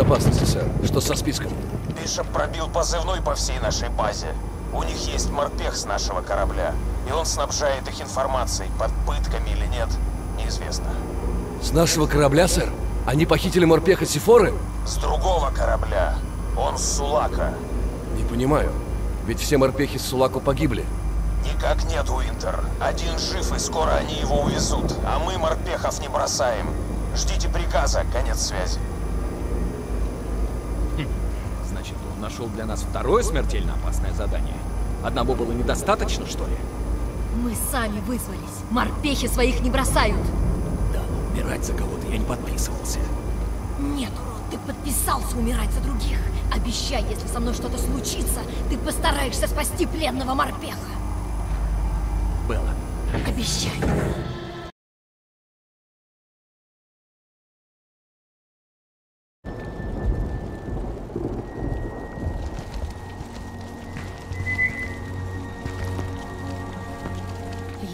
Безопасности, сэр. Что со списком? Бишоп пробил позывной по всей нашей базе. У них есть морпех с нашего корабля. И он снабжает их информацией, под пытками или нет, неизвестно. С нашего корабля, сэр? Они похитили морпеха Сифоры? С другого корабля. Он с Сулака. Не понимаю. Ведь все морпехи с Сулаку погибли. Никак нет, Уинтер. Один жив, и скоро они его увезут. А мы морпехов не бросаем. Ждите приказа, конец связи. Значит, он нашел для нас второе смертельно опасное задание. Одного было недостаточно, что ли? Мы сами вызвались. Морпехи своих не бросают. Да, но умирать за кого-то я не подписывался. Нет, урод, ты подписался умирать за других. Обещай, если со мной что-то случится, ты постараешься спасти пленного морпеха. Белла, Обещай.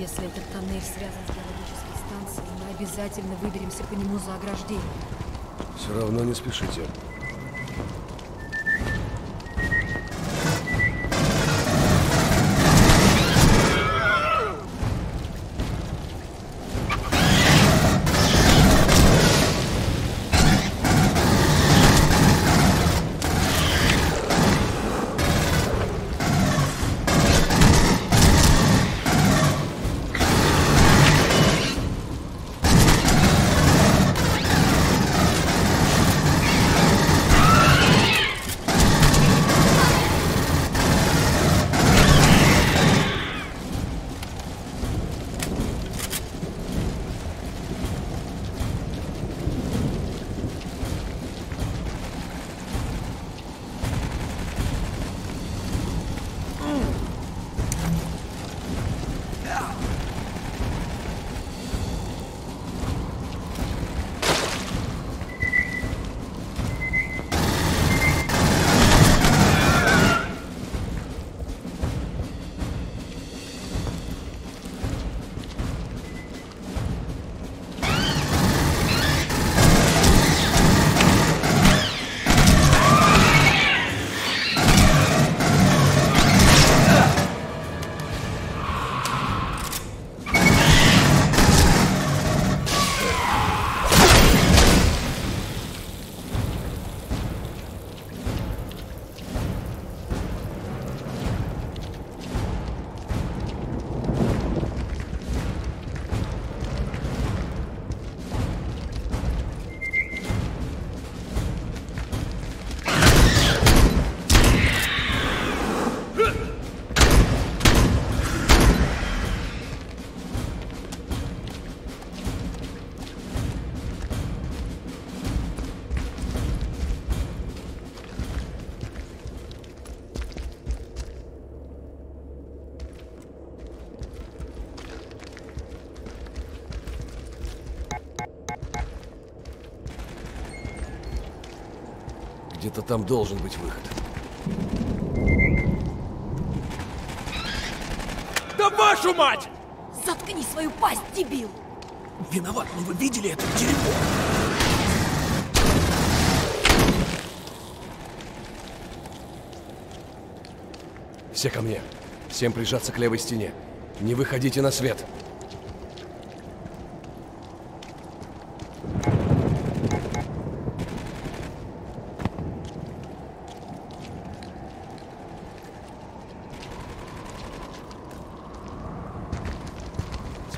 Если этот тоннель связан с биологической станцией, мы обязательно выберемся по нему за ограждение. Все равно не спешите. Где-то там должен быть выход. Да вашу мать! Заткни свою пасть, дебил! Виноват, но вы видели это дерьмо? Все ко мне. Всем прижаться к левой стене. Не выходите на свет.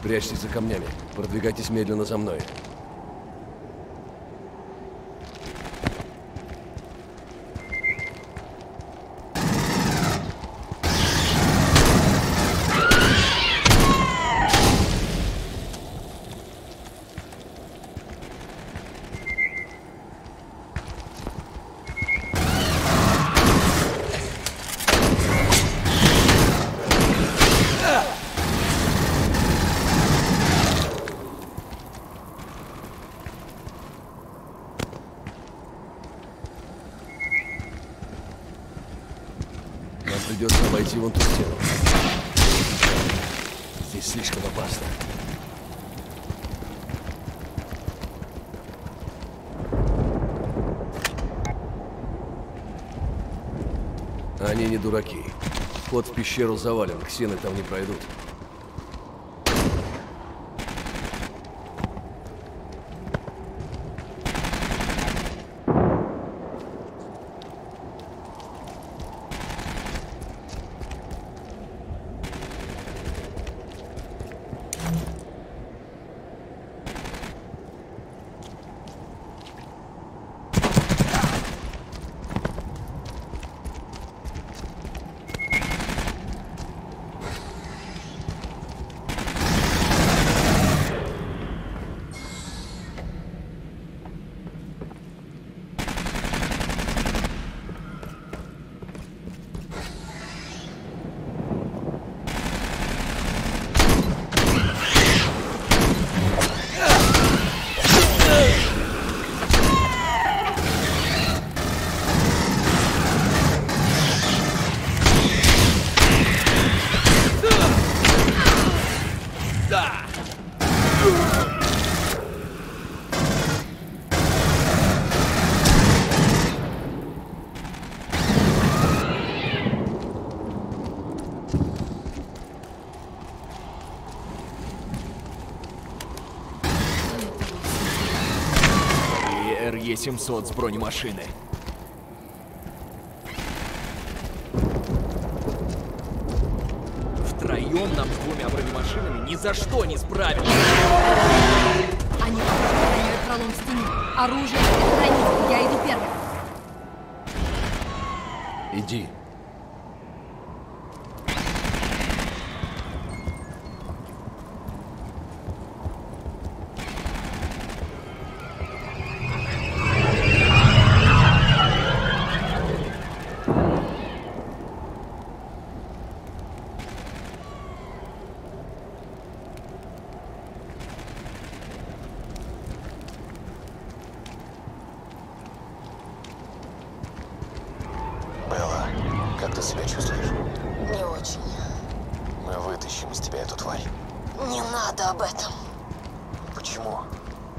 Спрячьтесь за камнями. Продвигайтесь медленно за мной. Придется обойти вон ту стену. Здесь слишком опасно. Они не дураки. Вход в пещеру завален, ксены там не пройдут. И РЕ-700 с бронемашины. Втроем нам с двумя бронемашинами ни за что не справимся. Они охраняют пролом в стене. Оружие хранить. Я иду первым. Иди. Белла, как ты себя чувствуешь? Не очень. Мы вытащим из тебя эту тварь. Не надо об этом. Почему?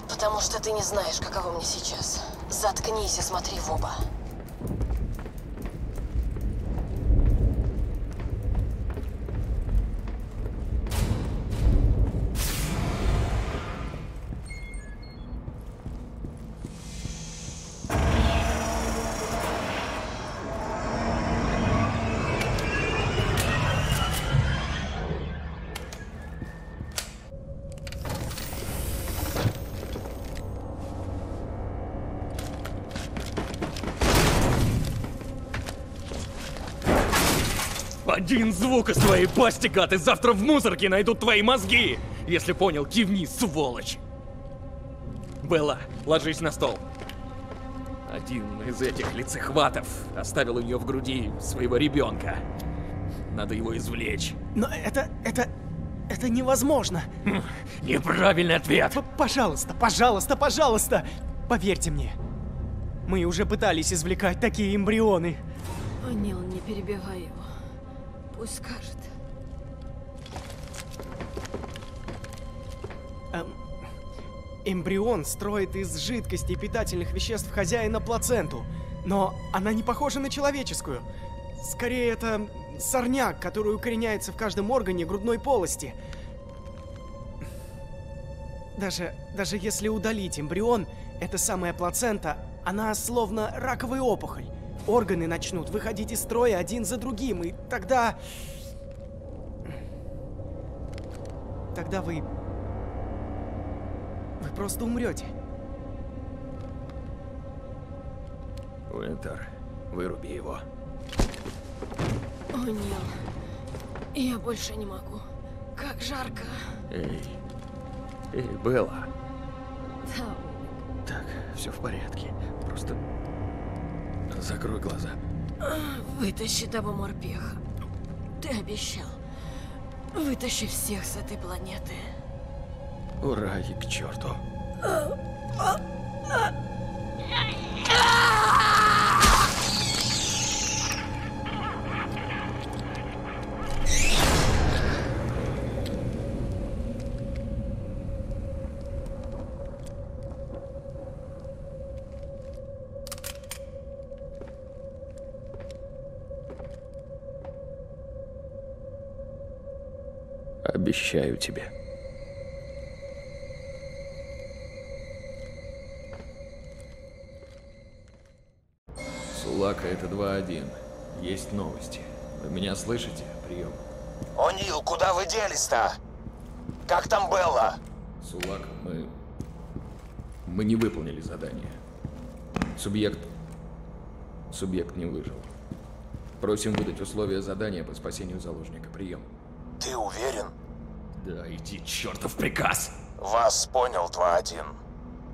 Потому что ты не знаешь, каково мне сейчас. Заткнись и смотри в оба. Звук из твоей пасти, гад, и завтра в мусорке найдут твои мозги! Если понял, кивни, сволочь! Белла, ложись на стол. Один из этих лицехватов оставил у нее в груди своего ребенка. Надо его извлечь. Но это... это... это невозможно. Неправильный ответ! П- пожалуйста, пожалуйста, пожалуйста! Поверьте мне. Мы уже пытались извлекать такие эмбрионы. О, Нил, не перебивай его. Пусть скажет. Эмбрион строит из жидкости и питательных веществ хозяина плаценту. Но она не похожа на человеческую. Скорее, это сорняк, который укореняется в каждом органе грудной полости. Даже, даже если удалить эмбрион, эта самая плацента, она словно раковая опухоль. Органы начнут выходить из строя один за другим, и тогда... Тогда вы... Вы просто умрете. Уинтер, выруби его. О, Нил. Я больше не могу. Как жарко. Эй, эй, Белла. Да, Так, все в порядке. Просто закрой глаза. Вытащи того морпеха. Ты обещал. Вытащи всех с этой планеты. Ура и к черту. Обещаю тебе. Сулака, это 2-1. Есть новости. Вы меня слышите? Прием. О'Нил, куда вы делись-то? Как там Белла? Сулак, мы... Мы не выполнили задание. Субъект... Субъект не выжил. Просим выдать условия задания по спасению заложника. Прием. Да, иди, чертов приказ! Вас понял, 2-1.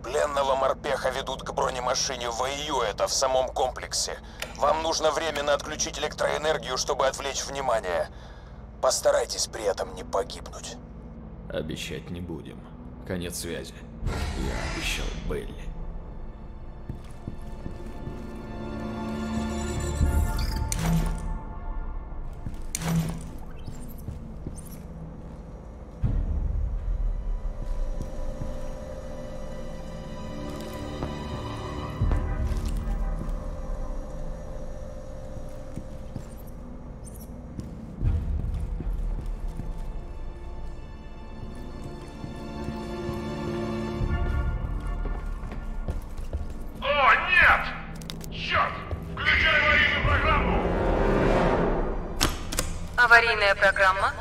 Пленного морпеха ведут к бронемашине в ИЮ, это в самом комплексе. Вам нужно временно отключить электроэнергию, чтобы отвлечь внимание. Постарайтесь при этом не погибнуть. Обещать не будем. Конец связи. Я обещал Белли. Аварийная программа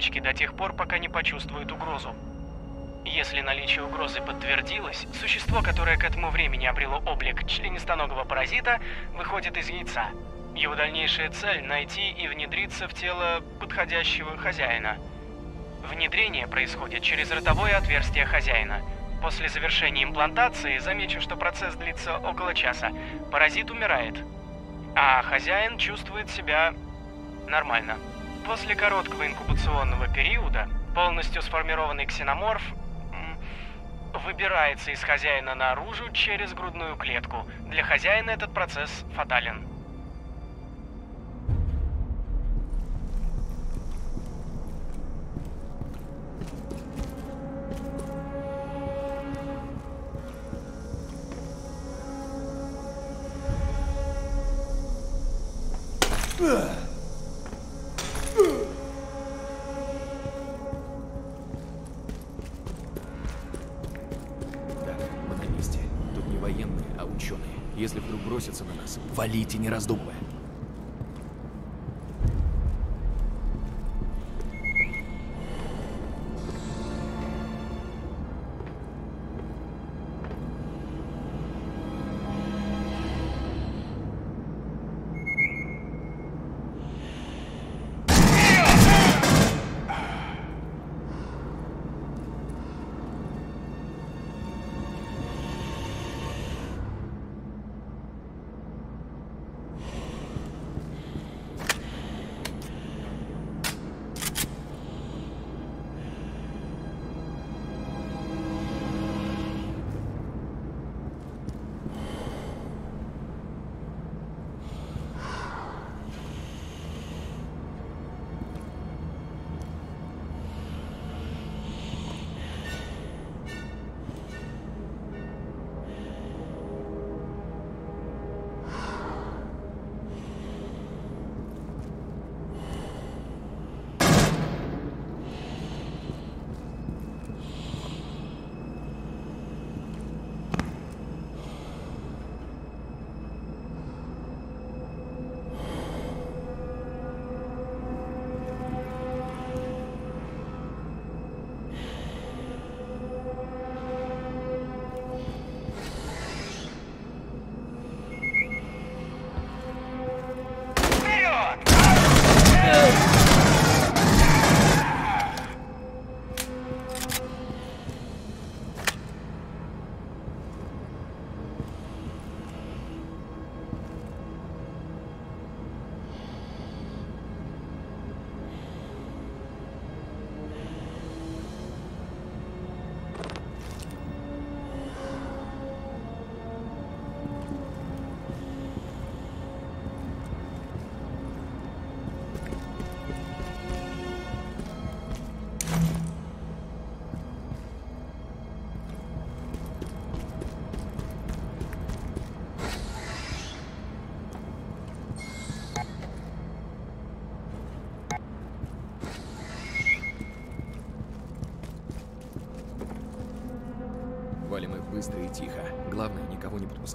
спячке до тех пор, пока не почувствует угрозу. Если наличие угрозы подтвердилось, существо, которое к этому времени обрело облик членистоногого паразита, выходит из яйца. Его дальнейшая цель – найти и внедриться в тело подходящего хозяина. Внедрение происходит через ротовое отверстие хозяина. После завершения имплантации, замечу, что процесс длится около часа, паразит умирает. А хозяин чувствует себя нормально. После короткого инкубационного периода полностью сформированный ксеноморф выбирается из хозяина наружу через грудную клетку. Для хозяина этот процесс фатален. Так, не раздумывая.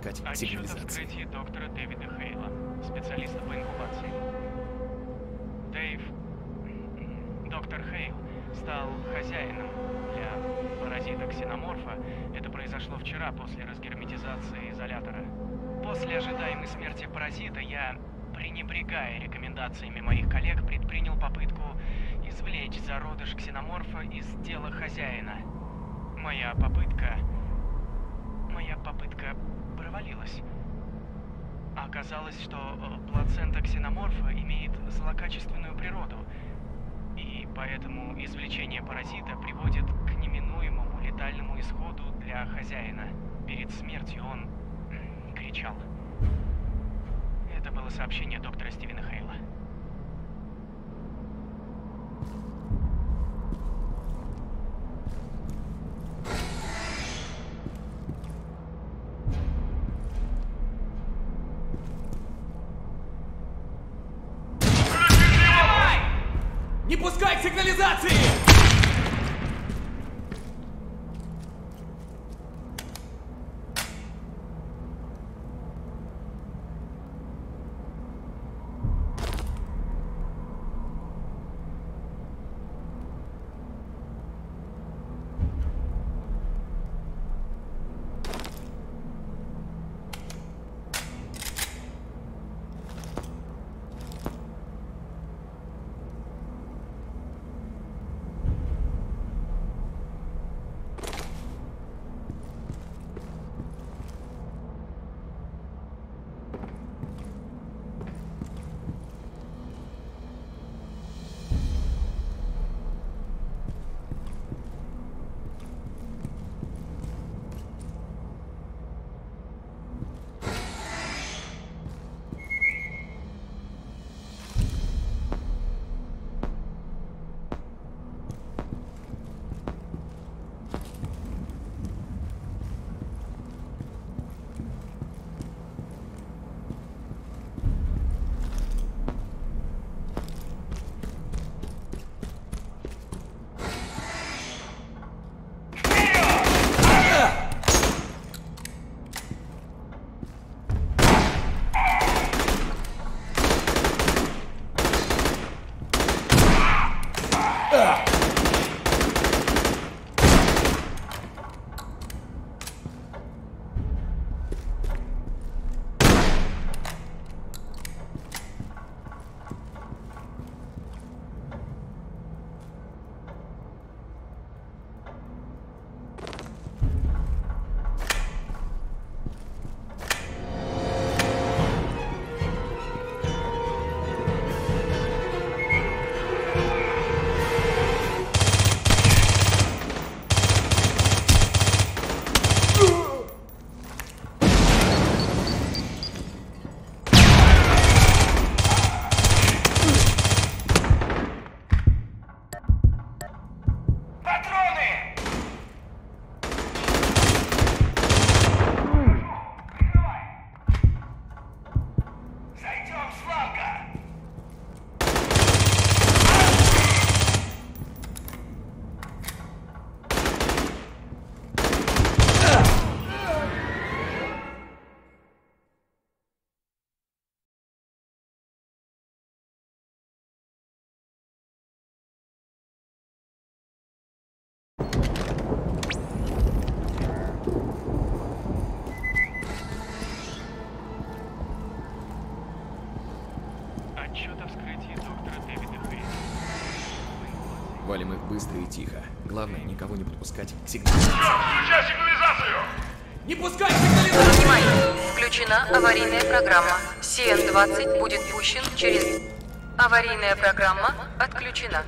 Подпускать к Отчет о сигнализации. вскрытии доктора Дэвида Хейла, специалиста по инкубации. Дэйв... Доктор Хейл стал хозяином для паразита ксеноморфа. Это произошло вчера после разгерметизации изолятора. После ожидаемой смерти паразита я, пренебрегая рекомендациями моих коллег, предпринял попытку извлечь зародыш ксеноморфа из тела хозяина. Моя попытка... Моя попытка провалилась. Оказалось, что э, плацента ксеноморфа имеет злокачественную природу, и поэтому извлечение паразита приводит к неминуемому летальному исходу для хозяина. Перед смертью он кричал. Это было сообщение доктора Стивена Хейла. Отчет о вскрытии доктора Дэвида Хейла. Валим их быстро и тихо. Главное, никого не подпускать к сигнализации. Включай сигнализацию! Не пускай к сигнализации! Внимание! Включена аварийная программа. CN-20 будет пущен через... Аварийная программа отключена.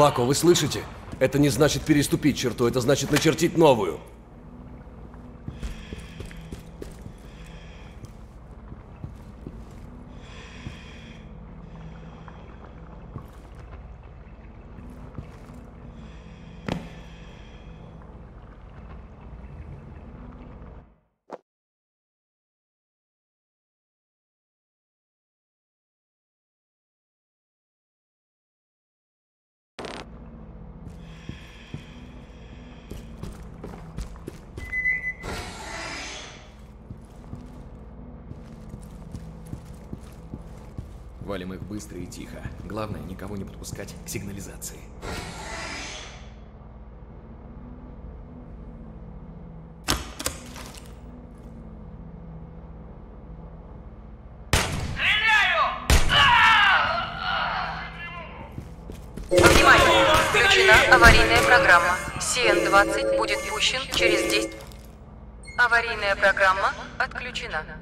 Сулако, вы слышите? Это не значит переступить черту, это значит начертить новую. Валим их быстро и тихо. Главное, никого не подпускать к сигнализации. Внимание! Включена аварийная программа. CN-20 будет пущен через 10... Аварийная программа отключена.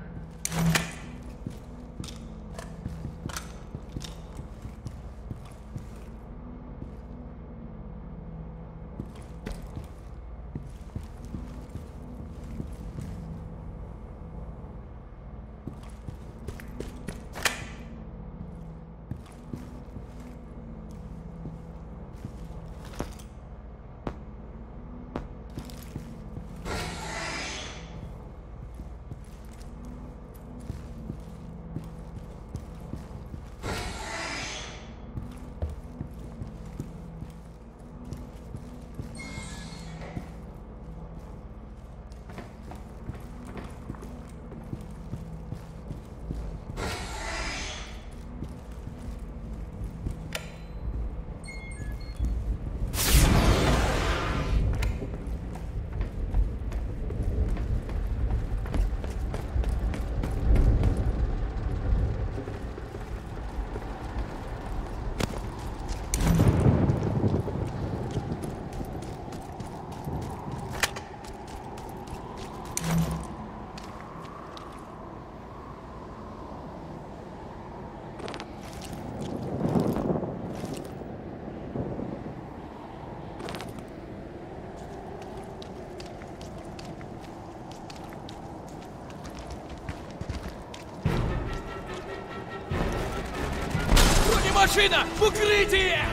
Бронемашина! В укрытие!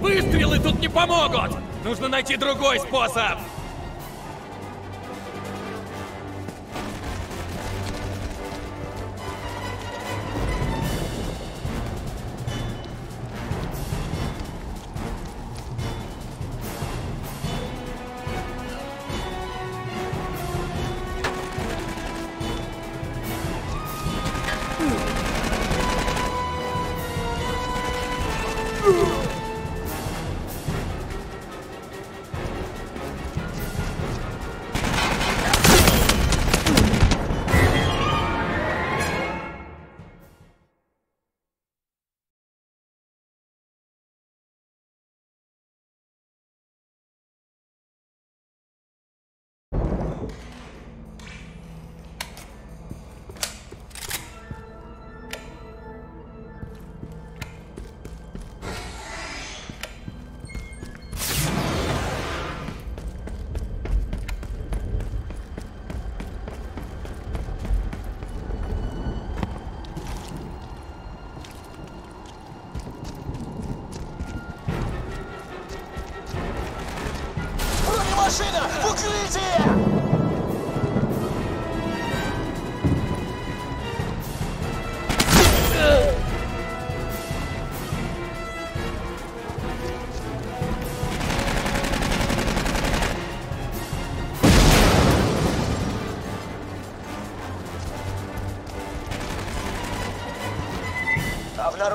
Выстрелы тут не помогут! Нужно найти другой способ!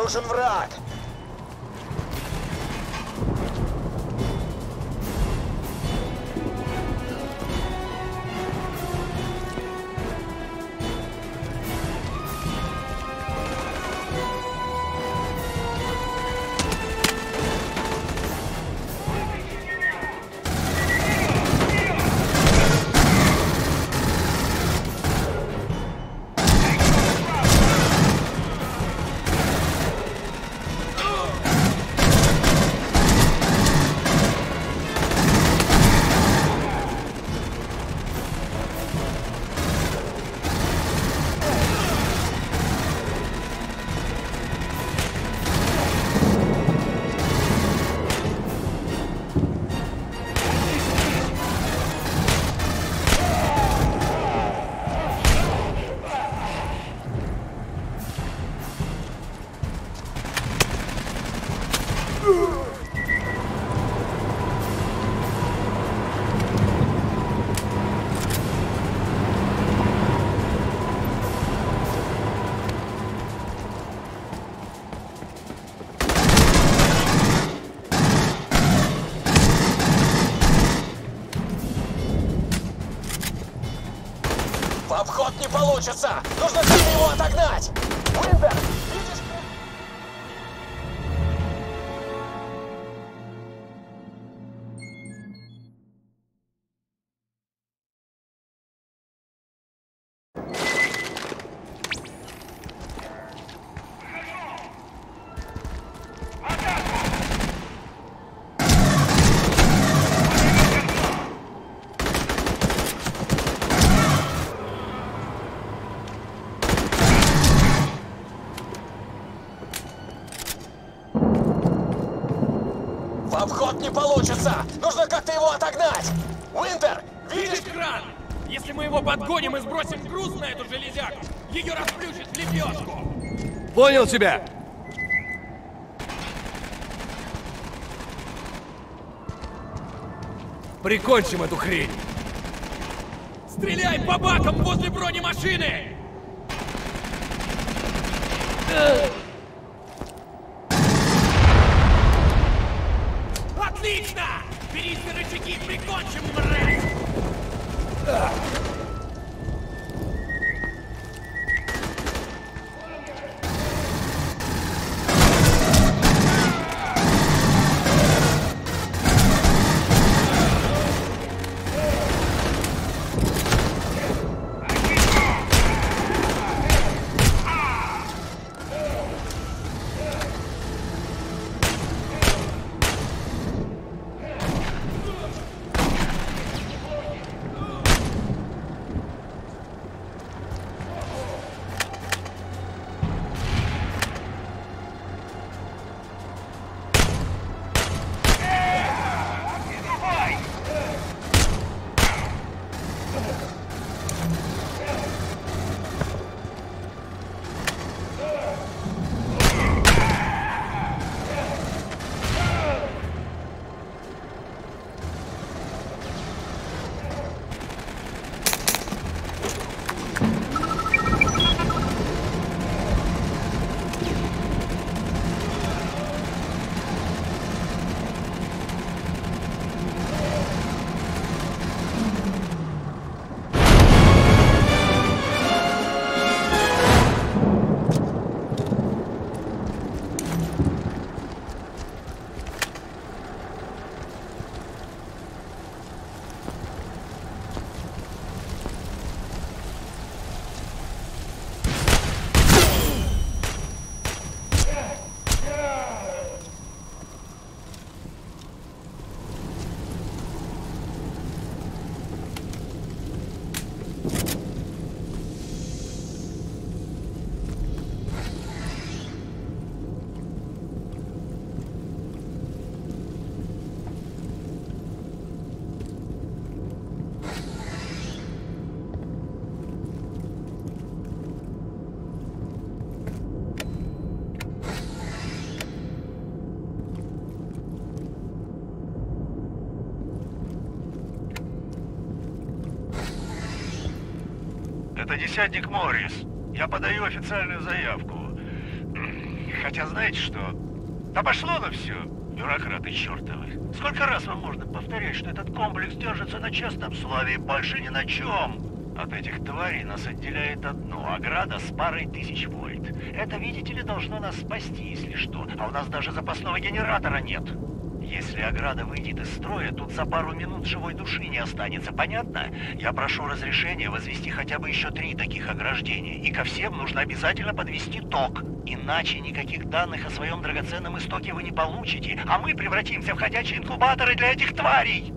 Обнаружен враг! Не получится! Нужно как-то его отогнать! Обход не получится! Нужно как-то его отогнать! Уинтер, видишь? Видишь кран? Если мы его подгоним и сбросим груз на эту железяку, ее расплющит в лепешку. Понял тебя! Прикончим эту хрень! Стреляй по бакам возле бронемашины! Отлично! Десятник Моррис. Я подаю официальную заявку. Хотя знаете что? Да пошло на все, бюрократы чертовы. Сколько раз вам можно повторять, что этот комплекс держится на честном слове и больше ни на чем? От этих тварей нас отделяет одно — ограда с парой тысяч вольт. Это, видите ли, должно нас спасти, если что. А у нас даже запасного генератора нет. Если ограда выйдет из строя, тут за пару минут живой души не останется, понятно? Я прошу разрешения возвести хотя бы еще три таких ограждения. И ко всем нужно обязательно подвести ток. Иначе никаких данных о своем драгоценном истоке вы не получите, а мы превратимся в ходячие инкубаторы для этих тварей.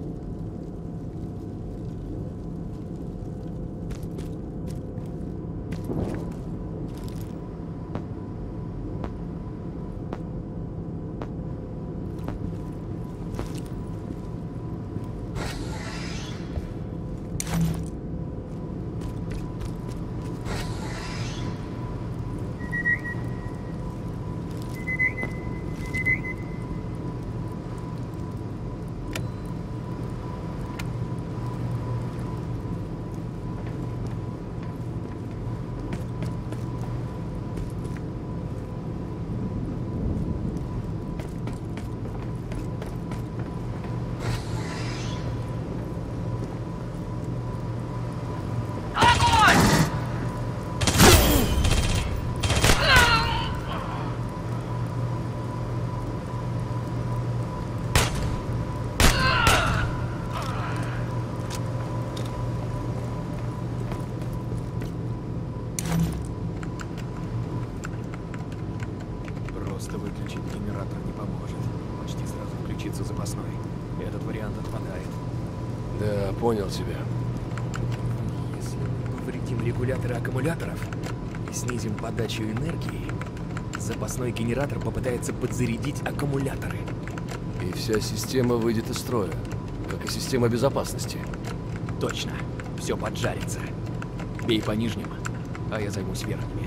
Понял тебя. Если мы повредим регуляторы аккумуляторов и снизим подачу энергии, запасной генератор попытается подзарядить аккумуляторы. И вся система выйдет из строя, как и система безопасности. Точно. Все поджарится. Бей по нижним, а я займусь верхними.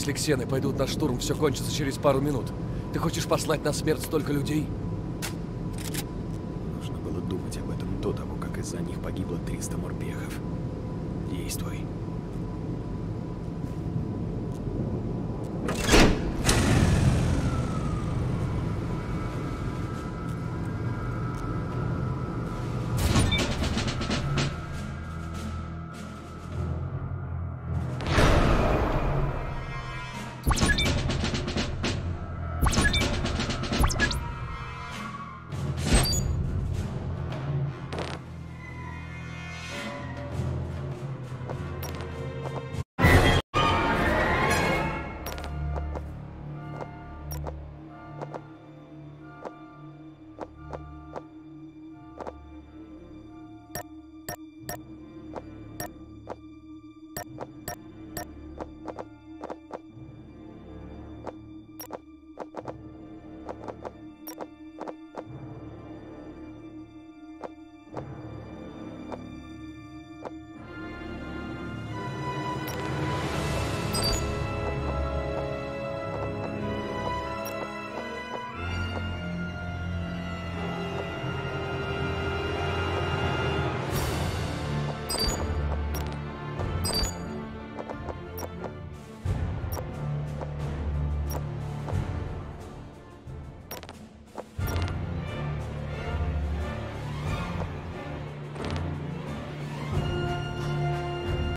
Если ксены пойдут на штурм, все кончится через пару минут. Ты хочешь послать на смерть столько людей?